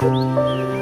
Música